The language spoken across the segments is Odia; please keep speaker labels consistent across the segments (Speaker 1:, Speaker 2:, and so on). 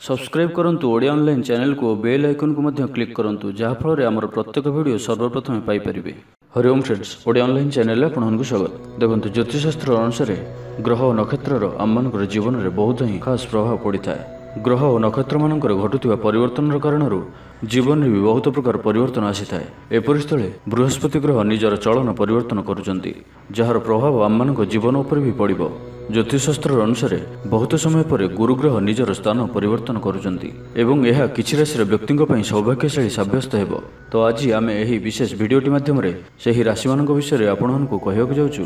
Speaker 1: ସବସ୍କ୍ରାଇବ୍ କରନ୍ତୁ ଓଡ଼ିଆ ଅନଲାଇନ୍ ଚ୍ୟାନେଲକୁ ଓ ବେଲ୍ ଆଇକନ୍କୁ ମଧ୍ୟ କ୍ଲିକ୍ କରନ୍ତୁ ଯାହାଫଳରେ ଆମର ପ୍ରତ୍ୟେକ ଭିଡ଼ିଓ ସର୍ବପ୍ରଥମେ ପାଇପାରିବେ। ହରି ଓମ୍ ଫ୍ରେଣ୍ଡସ୍ ଓଡ଼ିଆ ଅନଲାଇନ୍ ଚ୍ୟାନେଲରେ ଆପଣମାନଙ୍କୁ ସ୍ୱାଗତ। ଦେଖନ୍ତୁ ଜ୍ୟୋତିଷଶାସ୍ତ୍ର ଅନୁସାରେ ଗ୍ରହ ଓ ନକ୍ଷତ୍ରର ଆମମାନଙ୍କର ଜୀବନରେ ବହୁତ ହିଁ ଖାସ୍ ପ୍ରଭାବ ପଡ଼ିଥାଏ। ଗ୍ରହ ଓ ନକ୍ଷତ୍ରମାନଙ୍କର ଘଟୁଥିବା ପରିବର୍ତ୍ତନର କାରଣରୁ ଜୀବନରେ ବି ବହୁତ ପ୍ରକାର ପରିବର୍ତ୍ତନ ଆସିଥାଏ। ଏପରିସ୍ଥଳେ ବୃହସ୍ପତି ଗ୍ରହ ନିଜର ଚଳନ ପରିବର୍ତ୍ତନ କରୁଛନ୍ତି ଯାହାର ପ୍ରଭାବ ଆମମାନଙ୍କ ଜୀବନ ଉପରେ ବି ପଡ଼ିବ। ଜ୍ୟୋତିଷଶାସ୍ତ୍ର ଅନୁସାରେ ବହୁତ ସମୟ ପରେ ଗୁରୁଗ୍ରହ ନିଜର ସ୍ଥାନ ପରିବର୍ତ୍ତନ କରୁଛନ୍ତି ଏବଂ ଏହା କିଛି ରାଶିର ବ୍ୟକ୍ତିଙ୍କ ପାଇଁ ସୌଭାଗ୍ୟଶାଳୀ ସାବ୍ୟସ୍ତ ହେବ। ତ ଆଜି ଆମେ ଏହି ବିଶେଷ ଭିଡ଼ିଓଟି ମାଧ୍ୟମରେ ସେହି ରାଶିମାନଙ୍କ ବିଷୟରେ ଆପଣମାନଙ୍କୁ କହିବାକୁ ଯାଉଛୁ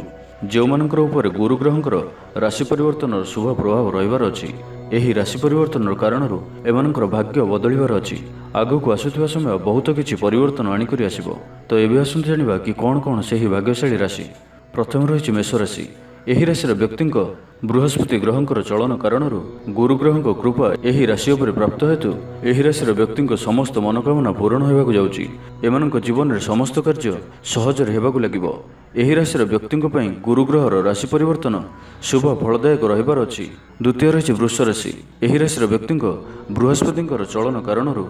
Speaker 1: ଯେଉଁମାନଙ୍କର ଉପରେ ଗୁରୁଗ୍ରହଙ୍କର ରାଶି ପରିବର୍ତ୍ତନର ଶୁଭ ପ୍ରଭାବ ରହିବାର ଅଛି। ଏହି ରାଶି ପରିବର୍ତ୍ତନର କାରଣରୁ ଏମାନଙ୍କର ଭାଗ୍ୟ ବଦଳିବାର ଅଛି। ଆଗକୁ ଆସୁଥିବା ସମୟ ବହୁତ କିଛି ପରିବର୍ତ୍ତନ ଆଣିକରି ଆସିବ। ତ ଏବେ ଆସନ୍ତୁ ଜାଣିବା କି କ'ଣ କ'ଣ ସେହି ଭାଗ୍ୟଶାଳୀ ରାଶି। ପ୍ରଥମେ ରହିଛି ମେଷ ରାଶି ଏହି ରାଶିର ବ୍ୟକ୍ତିଙ୍କ ବୃହସ୍ପତି ଗ୍ରହଙ୍କର ଚଳନ କାରଣରୁ ଗୁରୁ ଗ୍ରହଙ୍କ କୃପା ଏହି ରାଶି ଉପରେ ପ୍ରାପ୍ତ ହେତୁ ଏହି ରାଶିର ବ୍ୟକ୍ତିଙ୍କ ସମସ୍ତ ମନୋକାମନା ପୂରଣ ହେବାକୁ ଯାଉଛି। ଏମାନଙ୍କ ଜୀବନରେ ସମସ୍ତ କାର୍ଯ୍ୟ ସହଜରେ ହେବାକୁ ଲାଗିବ। ଏହି ରାଶିର ବ୍ୟକ୍ତିଙ୍କ ପାଇଁ ଗୁରୁ ଗ୍ରହର ରାଶି ପରିବର୍ତ୍ତନ ଶୁଭ ଫଳଦାୟକ ରହିବାର ଅଛି। ଦ୍ୱିତୀୟ ରହିଛି ବୃଷ ରାଶି। ଏହି ରାଶିର ବ୍ୟକ୍ତିଙ୍କ ବୃହସ୍ପତିଙ୍କର ଚଳନ କାରଣରୁ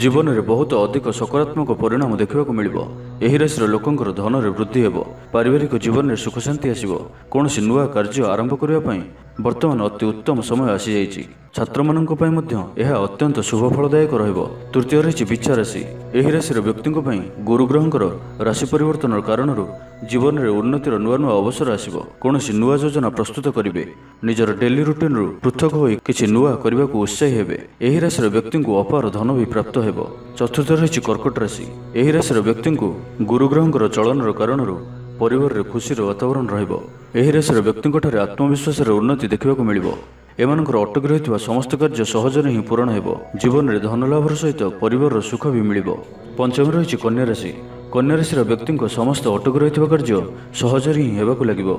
Speaker 1: ଜୀବନରେ ବହୁତ ଅଧିକ ସକାରାତ୍ମକ ପରିଣାମ ଦେଖିବାକୁ ମିଳିବ। ଏହି ରାଶିର ଲୋକଙ୍କର ଧନରେ ବୃଦ୍ଧି ହେବ। ପାରିବାରିକ ଜୀବନରେ ସୁଖ ଶାନ୍ତି ଆସିବ। କୌଣସି ନୂଆ କାର୍ଯ୍ୟ ଆରମ୍ଭ କରିବା ପାଇଁ ବର୍ତ୍ତମାନ ଅତି ଉତ୍ତମ ସମୟ ଆସିଯାଇଛି। ଛାତ୍ରମାନଙ୍କ ପାଇଁ ମଧ୍ୟ ଏହା ଅତ୍ୟନ୍ତ ଶୁଭ ଫଳଦାୟକ ରହିବ। ତୃତୀୟ ରହିଛି ବିଚ୍ଛା ରାଶି ଏହି ରାଶିର ବ୍ୟକ୍ତିଙ୍କ ପାଇଁ ଗୁରୁଗ୍ରହଙ୍କର ରାଶି ପରିବର୍ତ୍ତନର କାରଣରୁ ଜୀବନରେ ଉନ୍ନତିର ନୂଆ ନୂଆ ଅବସର ଆସିବ। କୌଣସି ନୂଆ ଯୋଜନା ପ୍ରସ୍ତୁତ କରିବେ। ନିଜର ଡେଲି ରୁଟିନ୍ରୁ ପୃଥକ ହୋଇ କିଛି ନୂଆ କରିବାକୁ ଉତ୍ସାହୀ ହେବେ। ଏହି ରାଶିର ବ୍ୟକ୍ତିଙ୍କୁ ଅପାର ଧନ ବି ପ୍ରାପ୍ତ ହେବ। ଚତୁର୍ଥ ରହିଛି କର୍କଟ ରାଶି। ଏହି ରାଶିର ବ୍ୟକ୍ତିଙ୍କୁ ଗୁରୁଗ୍ରହଙ୍କର ଚଳନର କାରଣରୁ ପରିବାରରେ ଖୁସିର ବାତାବରଣ ରହିବ। ଏହି ରାଶିର ବ୍ୟକ୍ତିଙ୍କଠାରେ ଆତ୍ମବିଶ୍ୱାସର ଉନ୍ନତି ଦେଖିବାକୁ ମିଳିବ। ଏମାନଙ୍କର ଅଟକି ରହିଥିବା ସମସ୍ତ କାର୍ଯ୍ୟ ସହଜରେ ହିଁ ପୂରଣ ହେବ। ଜୀବନରେ ଧନଲାଭର ସହିତ ପରିବାରର ସୁଖ ବି ମିଳିବ। ପଞ୍ଚମ ରହିଛି କନ୍ୟା ରାଶି କନ୍ୟା ରାଶିର ବ୍ୟକ୍ତିଙ୍କ ସମସ୍ତ ଅଟକି ରହିଥିବା କାର୍ଯ୍ୟ ସହଜରେ ହିଁ ହେବାକୁ ଲାଗିବ।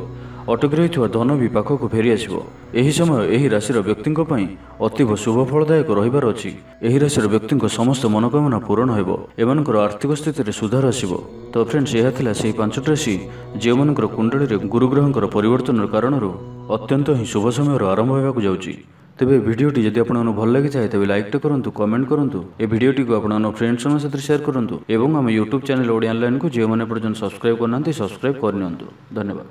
Speaker 1: ଅଟକି ରହିଥିବା ଧନ ବି ପାଖକୁ ଫେରି ଆସିବ ଏହି ସମୟ ଏହି ରାଶିର ବ୍ୟକ୍ତିଙ୍କ ପାଇଁ ଅତୀବ ଶୁଭ ଫଳଦାୟକ ରହିବାର ଅଛି। ଏହି ରାଶିର ବ୍ୟକ୍ତିଙ୍କ ସମସ୍ତ ମନୋକାମନା ପୂରଣ ହେବ। ଏମାନଙ୍କର ଆର୍ଥିକ ସ୍ଥିତିରେ ସୁଧାର ଆସିବ। ତ ଫ୍ରେଣ୍ଡସ୍ ଏହା ଥିଲା ସେହି ପାଞ୍ଚଟି ରାଶି ଯେଉଁମାନଙ୍କର କୁଣ୍ଡଳୀରେ ଗୁରୁଗ୍ରହଙ୍କର ପରିବର୍ତ୍ତନର କାରଣରୁ ଅତ୍ୟନ୍ତ ହିଁ ଶୁଭ ସମୟର ଆରମ୍ଭ ହେବାକୁ ଯାଉଛି। ତେବେ ଭିଡ଼ିଓଟି ଯଦି ଆପଣଙ୍କୁ ଭଲ ଲାଗିଥାଏ ତେବେ ଲାଇକ୍ଟେ କରନ୍ତୁ କମେଣ୍ଟ କରନ୍ତୁ। ଏ ଭିଡ଼ିଓଟିକୁ ଆପଣଙ୍କ ଫ୍ରେଣ୍ଡସ୍ମାନଙ୍କ ସାଥିରେ ସେୟାର କରନ୍ତୁ ଏବଂ ଆମ ୟୁଟ୍ୟୁବ୍ ଚ୍ୟାନେଲ୍ ଓଡ଼ିଆ ଅନଲାଇନ୍କୁ ଯେଉଁମାନେ ପର୍ଯ୍ୟନ୍ତ ସବସ୍କ୍ରାଇବ୍ କରିନାହାନ୍ତି ସବସ୍କ୍ରାଇବ୍ କରିନିଅନ୍ତୁ। ଧନ୍ୟବାଦ।